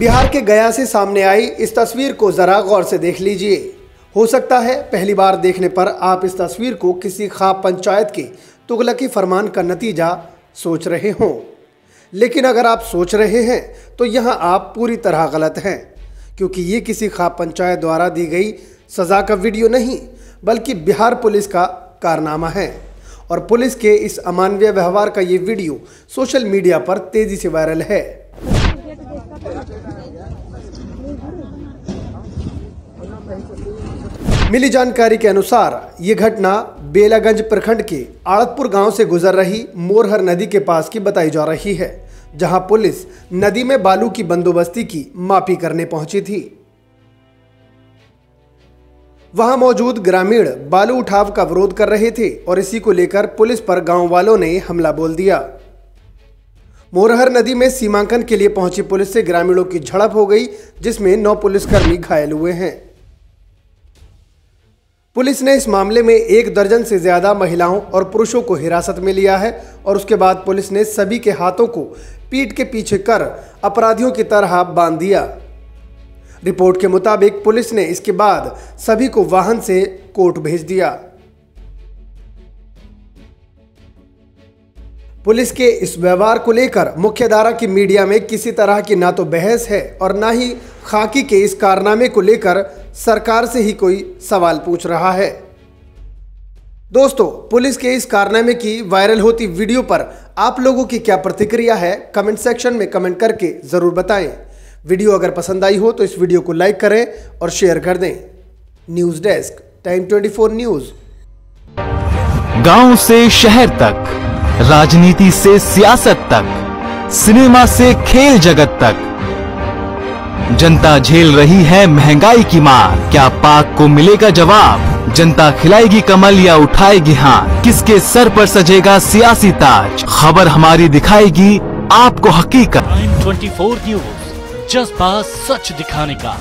बिहार के गया से सामने आई इस तस्वीर को जरा गौर से देख लीजिए। हो सकता है पहली बार देखने पर आप इस तस्वीर को किसी खाप पंचायत के तुगलकी फरमान का नतीजा सोच रहे हों। लेकिन अगर आप सोच रहे हैं तो यहाँ आप पूरी तरह गलत हैं, क्योंकि ये किसी खाप पंचायत द्वारा दी गई सज़ा का वीडियो नहीं, बल्कि बिहार पुलिस का कारनामा है। और पुलिस के इस अमानवीय व्यवहार का ये वीडियो सोशल मीडिया पर तेज़ी से वायरल है। मिली जानकारी के अनुसार ये घटना बेलागंज प्रखंड के आड़तपुर गाँव से गुजर रही मोरहर नदी के पास की बताई जा रही है, जहाँ पुलिस नदी में बालू की बंदोबस्ती की मापी करने पहुँची थी। वहाँ मौजूद ग्रामीण बालू उठाव का विरोध कर रहे थे और इसी को लेकर पुलिस पर गाँव वालों ने हमला बोल दिया। मोरहर नदी में सीमांकन के लिए पहुँची पुलिस से ग्रामीणों की झड़प हो गई, जिसमें नौ पुलिसकर्मी घायल हुए हैं। पुलिस ने इस मामले में एक दर्जन से ज़्यादा महिलाओं और पुरुषों को हिरासत में लिया है और उसके बाद पुलिस ने सभी के हाथों को पीठ के पीछे कर अपराधियों की तरह बाँध दिया। रिपोर्ट के मुताबिक पुलिस ने इसके बाद सभी को वाहन से कोर्ट भेज दिया। पुलिस के इस व्यवहार को लेकर मुख्यधारा की मीडिया में किसी तरह की ना तो बहस है और ना ही खाकी के इस कारनामे को लेकर सरकार से ही कोई सवाल पूछ रहा है। दोस्तों, पुलिस के इस कारनामे की वायरल होती वीडियो पर आप लोगों की क्या प्रतिक्रिया है, कमेंट सेक्शन में कमेंट करके ज़रूर बताएँ। वीडियो अगर पसंद आई हो तो इस वीडियो को लाइक करें और शेयर कर दें। News desk, time 24 news. गाँव से शहर तक। राजनीति से सियासत तक, सिनेमा से खेल जगत तक। जनता झेल रही है महँगाई की मार। क्या पाक को मिलेगा जवाब? जनता खिलाएगी कमल या उठाएगी हाथ किसके सर पर सजेगा सियासी ताज? खबर हमारी दिखाएगी आपको हकीकत। टाइम 24 न्यूज़ जज्बा सच दिखाने का।